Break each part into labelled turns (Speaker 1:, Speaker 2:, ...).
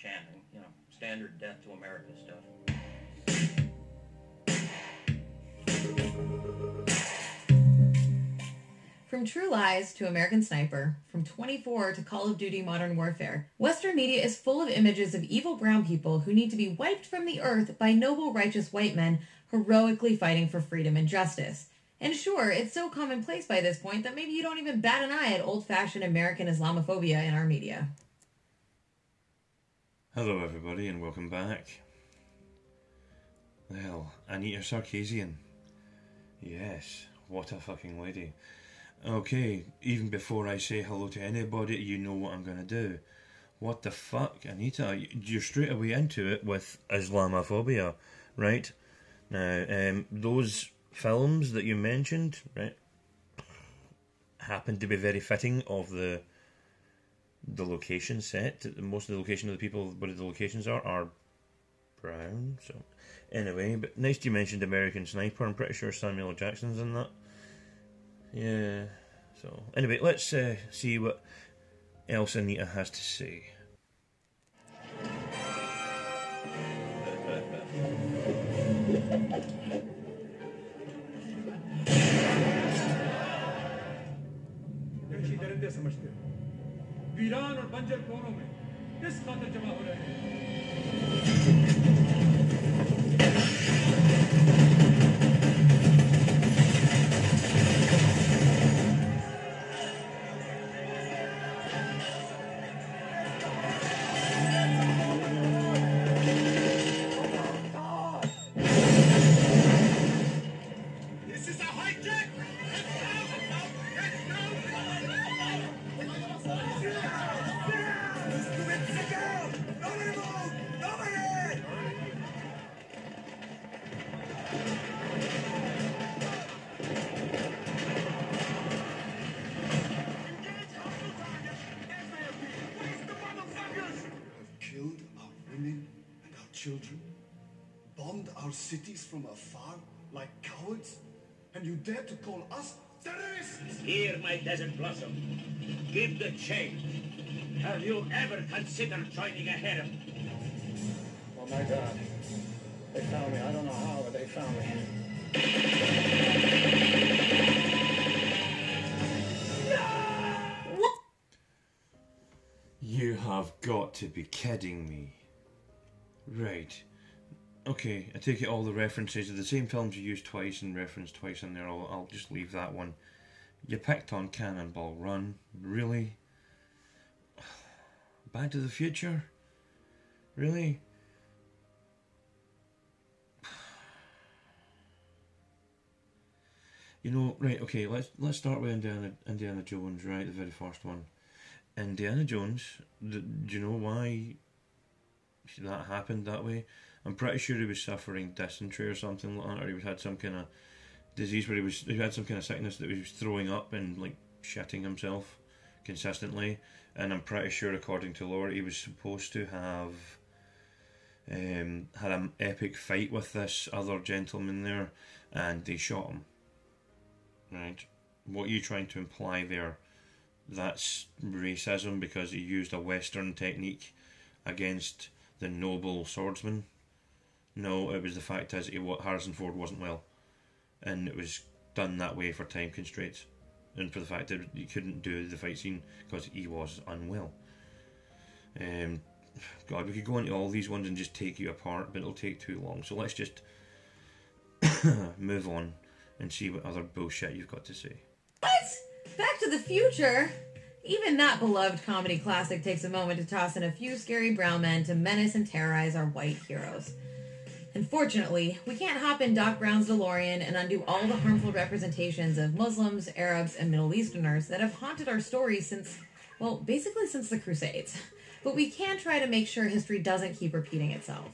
Speaker 1: chanting, you know, standard death to America stuff.
Speaker 2: From True Lies to American Sniper, from 24 to Call of Duty Modern Warfare, Western media is full of images of evil brown people who need to be wiped from the earth by noble, righteous white men heroically fighting for freedom and justice. And sure, it's so commonplace by this point that maybe you don't even bat an eye at old fashioned American Islamophobia in our media.
Speaker 3: Hello, everybody, and welcome back. Well, Anita Sarkeesian. Yes, what a fucking lady. Okay, even before I say hello to anybody, you know what I'm gonna do. What the fuck, Anita? You're straight away into it with Islamophobia, right? Now, um, those films that you mentioned, right, happen to be very fitting of the the location set. Most of the location of the people where the locations are are brown. So anyway, but nice you mentioned American Sniper. I'm pretty sure Samuel Jackson's in that. Yeah. So anyway, let's uh, see what else Anita has to say.
Speaker 4: वीरान और बंजर कोनों में किस खातर जमा हो रहे हैं?
Speaker 5: Children, bombed our cities from afar like cowards, and you dare to call us terrorists?
Speaker 6: Here, my desert blossom. Give the chain. Have you ever considered joining a harem?
Speaker 1: Oh my God. They found me. I don't know how, but they found me.
Speaker 3: You have got to be kidding me. Right. Okay, I take it all the references are the same films you used twice and referenced twice in there. I'll, I'll just leave that one. You picked on Cannonball Run. Really? Back to the Future? Really? You know, right? Okay, let's let's start with Indiana Indiana Jones, right? The very first one. Indiana Jones. Do you know why that happened that way? I'm pretty sure he was suffering dysentery or something like that, or he had some kind of disease where he was he had some kind of sickness that he was throwing up and like shitting himself consistently. And I'm pretty sure, according to lore, he was supposed to have um, had an epic fight with this other gentleman there, and they shot him. Right? What are you trying to imply there? That's racism because he used a Western technique against the noble swordsman. No, it was the fact is he Harrison Ford wasn't well, and it was done that way for time constraints, and for the fact that he couldn't do the fight scene because he was unwell. Um, God, we could go into all these ones and just take you apart, but it'll take too long. So let's just move on and see what other bullshit you've got to say.
Speaker 2: What? Back to the Future? Even that beloved comedy classic takes a moment to toss in a few scary brown men to menace and terrorize our white heroes. Unfortunately, we can't hop in Doc Brown's DeLorean and undo all the harmful representations of Muslims, Arabs, and Middle Easterners that have haunted our stories since, well, basically since the Crusades. But we can try to make sure history doesn't keep repeating itself.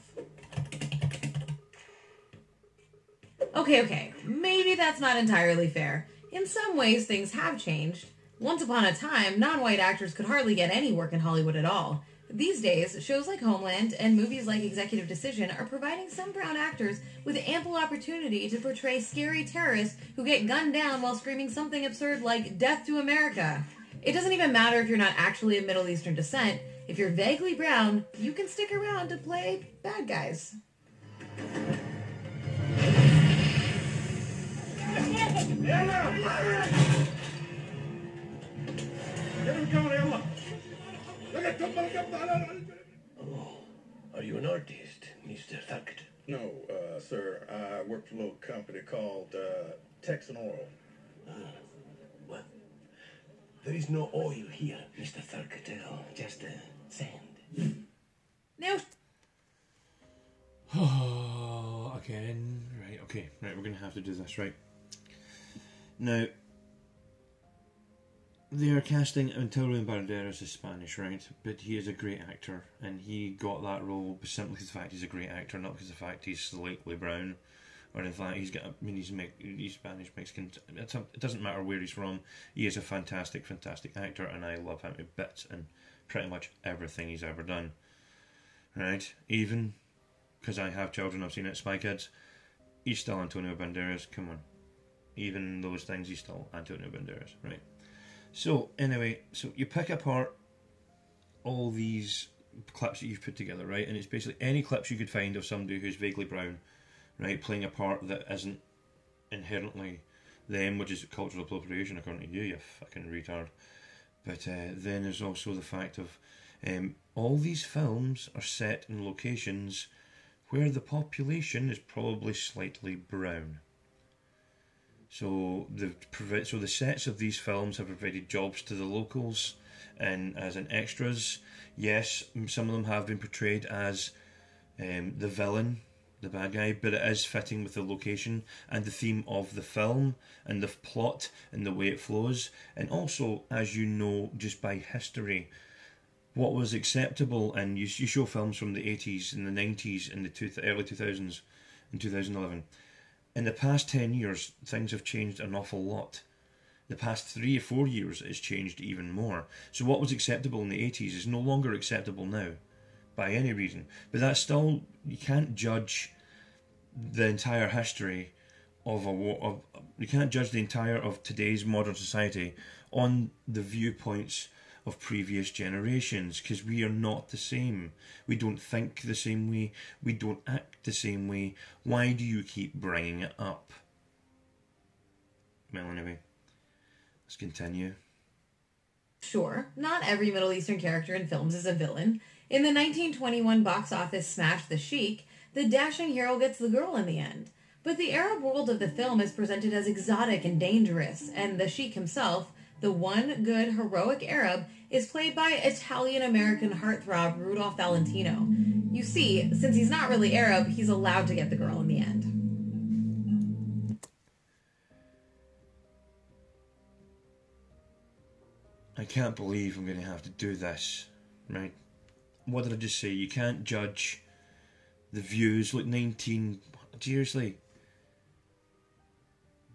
Speaker 2: Okay, okay, maybe that's not entirely fair. In some ways, things have changed. Once upon a time, non white actors could hardly get any work in Hollywood at all. These days, shows like Homeland and movies like Executive Decision are providing some brown actors with ample opportunity to portray scary terrorists who get gunned down while screaming something absurd like Death to America. It doesn't even matter if you're not actually of Middle Eastern descent. If you're vaguely brown, you can stick around to play bad guys.
Speaker 6: Are you an artist, Mr. Thuckett?
Speaker 7: No, uh, sir. I work for a little company called uh, Texan Oil.
Speaker 6: Well, there is no oil here, Mr. Thuckett, at. Just uh, sand.
Speaker 2: Now,
Speaker 3: Oh, again. Right, okay. Right, we're going to have to do this, right? Now, they are casting Antonio Banderas as Spanish, right? But he is a great actor, and he got that role simply because the fact he's a great actor, not because the fact he's slightly brown, or in fact he's got. I mean, he's Me- he's Spanish Mexican. A, it doesn't matter where he's from. He is a fantastic, fantastic actor, and I love him to bits and pretty much everything he's ever done. Right, even because I have children, I've seen it. Spy Kids. He's still Antonio Banderas. Come on, even those things, he's still Antonio Banderas, right? So anyway, so you pick apart all these clips that you've put together, right? And it's basically any clips you could find of somebody who's vaguely brown, right, playing a part that isn't inherently them, which is cultural appropriation according to you, you fucking retard. But uh, then there's also the fact of um, all these films are set in locations where the population is probably slightly brown. So the so the sets of these films have provided jobs to the locals, and as an extras, yes, some of them have been portrayed as um, the villain, the bad guy, but it is fitting with the location and the theme of the film and the plot and the way it flows, and also, as you know, just by history, what was acceptable, and you, you show films from the 80s and the 90s and the two, early 2000s in 2011. In the past 10 years, things have changed an awful lot. The past three or four years, it's changed even more. So, what was acceptable in the 80s is no longer acceptable now, by any reason. But that's still, you can't judge the entire history of a war. Of, you can't judge the entire of today's modern society on the viewpoints of previous generations because we are not the same. We don't think the same way. We don't act the same way. Why do you keep bringing it up? Well, anyway, let's continue.
Speaker 2: Sure, not every Middle Eastern character in films is a villain. In the 1921 box office smash The Sheik, the dashing hero gets the girl in the end. But the Arab world of the film is presented as exotic and dangerous, and the Sheik himself, the one good heroic Arab, is played by Italian American heartthrob Rudolph Valentino. You see, since he's not really Arab, he's allowed to get the girl in the end.
Speaker 3: I can't believe I'm going to have to do this, right? What did I just say? You can't judge the views. Look, 19. Seriously.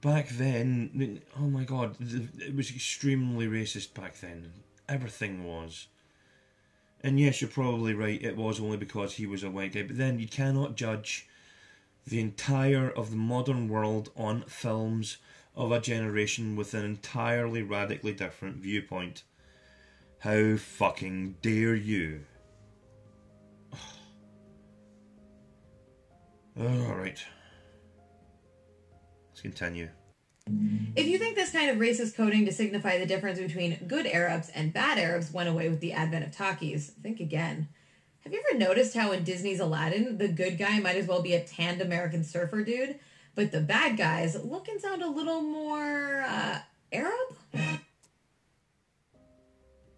Speaker 3: Back then, oh my god, it was extremely racist back then. Everything was. And yes, you're probably right, it was only because he was a white guy, but then you cannot judge the entire of the modern world on films of a generation with an entirely radically different viewpoint. How fucking dare you? Alright. Continue.
Speaker 2: If you think this kind of racist coding to signify the difference between good Arabs and bad Arabs went away with the advent of talkies, think again. Have you ever noticed how in Disney's Aladdin, the good guy might as well be a tanned American surfer dude, but the bad guys look and sound a little more uh, Arab?
Speaker 3: I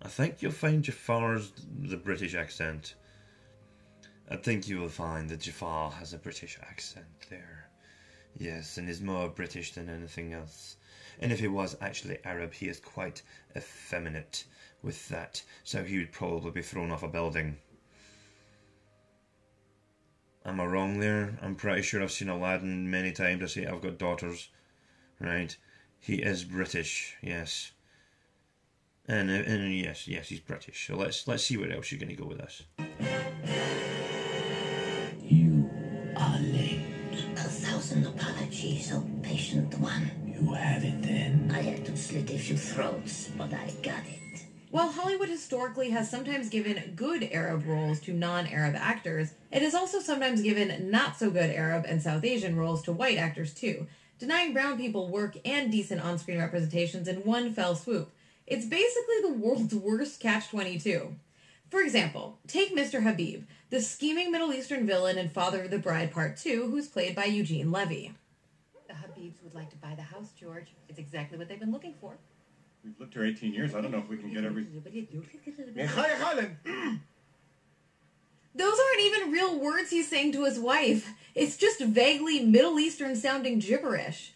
Speaker 3: think you'll find Jafar's the British accent. I think you will find that Jafar has a British accent there. Yes, and is more British than anything else. And if he was actually Arab, he is quite effeminate with that, so he would probably be thrown off a building. Am I wrong there? I'm pretty sure I've seen Aladdin many times. I say I've got daughters. Right? He is British, yes. And, and yes, yes, he's British. So let's let's see where else you're going to go with this.
Speaker 8: Slit a few throats, but I got it.
Speaker 2: While Hollywood historically has sometimes given good Arab roles to non Arab actors, it has also sometimes given not so good Arab and South Asian roles to white actors too, denying brown people work and decent on screen representations in one fell swoop. It's basically the world's worst catch 22. For example, take Mr. Habib, the scheming Middle Eastern villain in Father of the Bride Part 2, who's played by Eugene Levy.
Speaker 9: The would like to buy the house, George. It's exactly what they've been looking for.
Speaker 10: We've lived here 18 years. I don't know if we can get every.
Speaker 2: Those aren't even real words he's saying to his wife. It's just vaguely Middle Eastern sounding gibberish.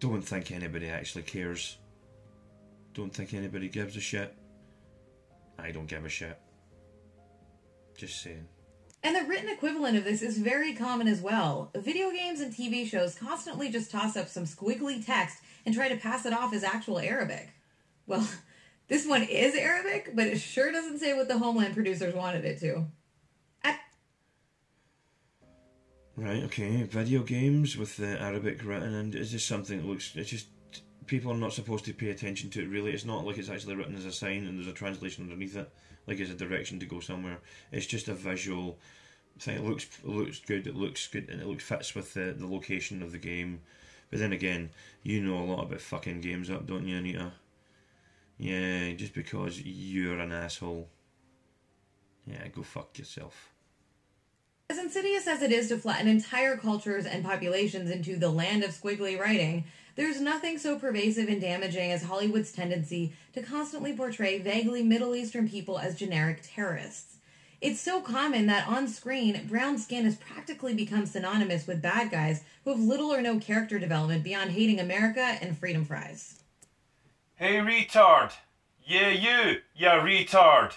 Speaker 3: Don't think anybody actually cares. Don't think anybody gives a shit. I don't give a shit. Just saying.
Speaker 2: And the written equivalent of this is very common as well. Video games and TV shows constantly just toss up some squiggly text and try to pass it off as actual Arabic. Well, this one is Arabic, but it sure doesn't say what the Homeland producers wanted it to.
Speaker 3: Right, okay. Video games with the Arabic written and is this something that looks it's just people are not supposed to pay attention to it really. It's not like it's actually written as a sign and there's a translation underneath it, like it's a direction to go somewhere. It's just a visual thing. It looks it looks good, it looks good and it looks fits with the, the location of the game. But then again, you know a lot about fucking games up, don't you, Anita? Yeah, just because you're an asshole. Yeah, go fuck yourself.
Speaker 2: As insidious as it is to flatten entire cultures and populations into the land of squiggly writing, there's nothing so pervasive and damaging as Hollywood's tendency to constantly portray vaguely Middle Eastern people as generic terrorists. It's so common that on screen, brown skin has practically become synonymous with bad guys who have little or no character development beyond hating America and freedom fries.
Speaker 11: Hey, retard! Yeah, you, ya retard!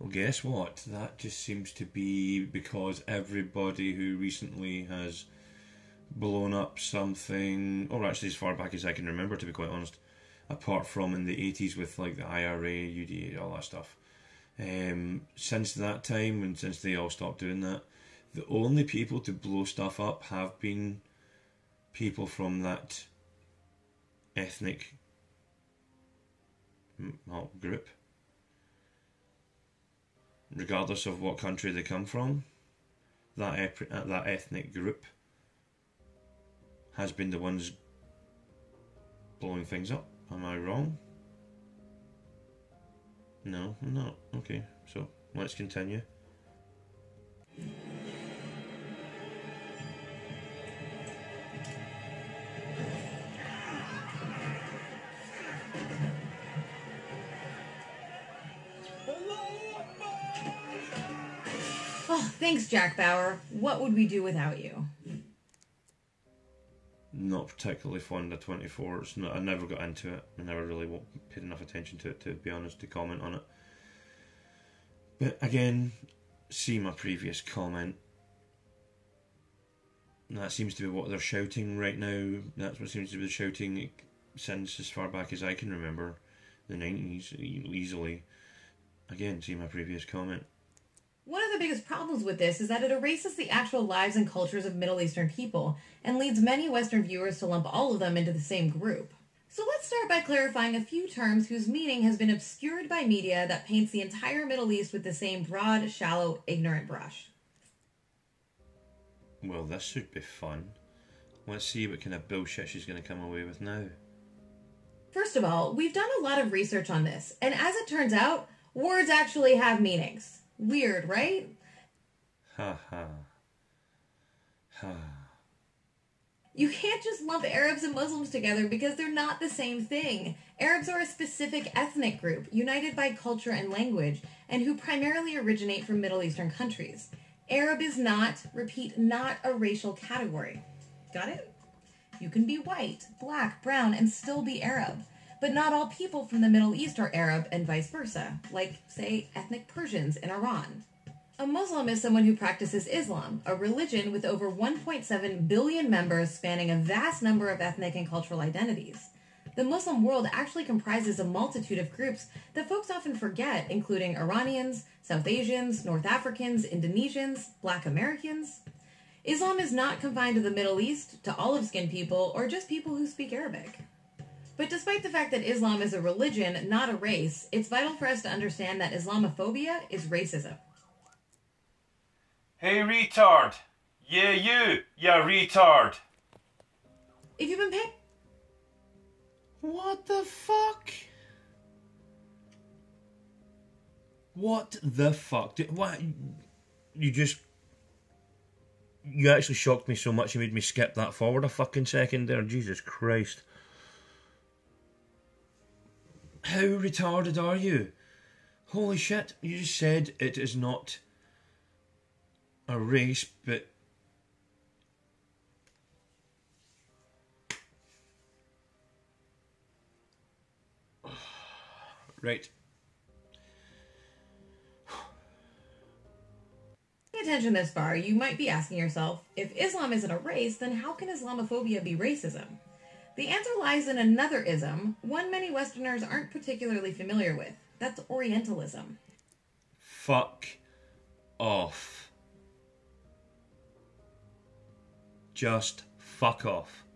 Speaker 3: Well, guess what? That just seems to be because everybody who recently has blown up something, or actually as far back as I can remember, to be quite honest, apart from in the 80s with like the IRA, UDA, all that stuff. Um, since that time, and since they all stopped doing that, the only people to blow stuff up have been people from that ethnic group regardless of what country they come from, that ep- uh, that ethnic group has been the ones blowing things up. Am I wrong? No, I'm not. Okay, so let's continue.
Speaker 2: Jack Bauer. What would we do without you?
Speaker 3: Not particularly fond of 24. It's not, I never got into it. I never really paid enough attention to it to be honest to comment on it. But again, see my previous comment. That seems to be what they're shouting right now. That's what seems to be the shouting since as far back as I can remember, the 90s, e- easily. Again, see my previous comment.
Speaker 2: One of the biggest problems with this is that it erases the actual lives and cultures of Middle Eastern people and leads many Western viewers to lump all of them into the same group. So let's start by clarifying a few terms whose meaning has been obscured by media that paints the entire Middle East with the same broad, shallow, ignorant brush.
Speaker 3: Well, this should be fun. Let's see what kind of bullshit she's going to come away with now.
Speaker 2: First of all, we've done a lot of research on this, and as it turns out, words actually have meanings. Weird, right?
Speaker 3: Ha ha. Ha.
Speaker 2: You can't just lump Arabs and Muslims together because they're not the same thing. Arabs are a specific ethnic group, united by culture and language, and who primarily originate from Middle Eastern countries. Arab is not, repeat, not a racial category. Got it? You can be white, black, brown, and still be Arab. But not all people from the Middle East are Arab and vice versa, like, say, ethnic Persians in Iran. A Muslim is someone who practices Islam, a religion with over 1.7 billion members spanning a vast number of ethnic and cultural identities. The Muslim world actually comprises a multitude of groups that folks often forget, including Iranians, South Asians, North Africans, Indonesians, Black Americans. Islam is not confined to the Middle East, to olive skinned people, or just people who speak Arabic. But despite the fact that Islam is a religion, not a race, it's vital for us to understand that Islamophobia is racism.
Speaker 11: Hey retard! Yeah you, ya retard!
Speaker 2: If you've been paying
Speaker 3: What the fuck? What the fuck? Did, what? You just. You actually shocked me so much you made me skip that forward a fucking second there. Jesus Christ. How retarded are you? Holy shit, you just said it is not a race, but. Right.
Speaker 2: attention this far, you might be asking yourself if Islam isn't a race, then how can Islamophobia be racism? The answer lies in another ism, one many Westerners aren't particularly familiar with. That's Orientalism.
Speaker 3: Fuck off. Just fuck off.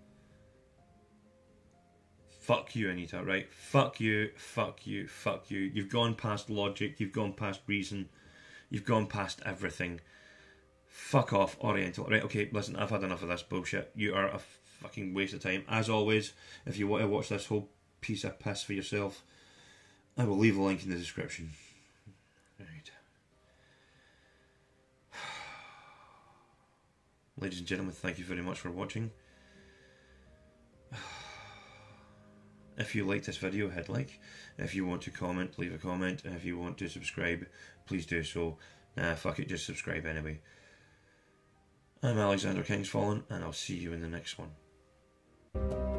Speaker 3: Fuck you, Anita, right? Fuck you, fuck you, fuck you. You've gone past logic, you've gone past reason, you've gone past everything. Fuck off, Oriental. Right, okay, listen, I've had enough of this bullshit. You are a fucking waste of time. As always, if you want to watch this whole piece of piss for yourself, I will leave a link in the description. Right. Ladies and gentlemen, thank you very much for watching. If you liked this video, hit like. If you want to comment, leave a comment. And if you want to subscribe, please do so. Nah, fuck it, just subscribe anyway. I'm Alexander Kingsfallen, and I'll see you in the next one you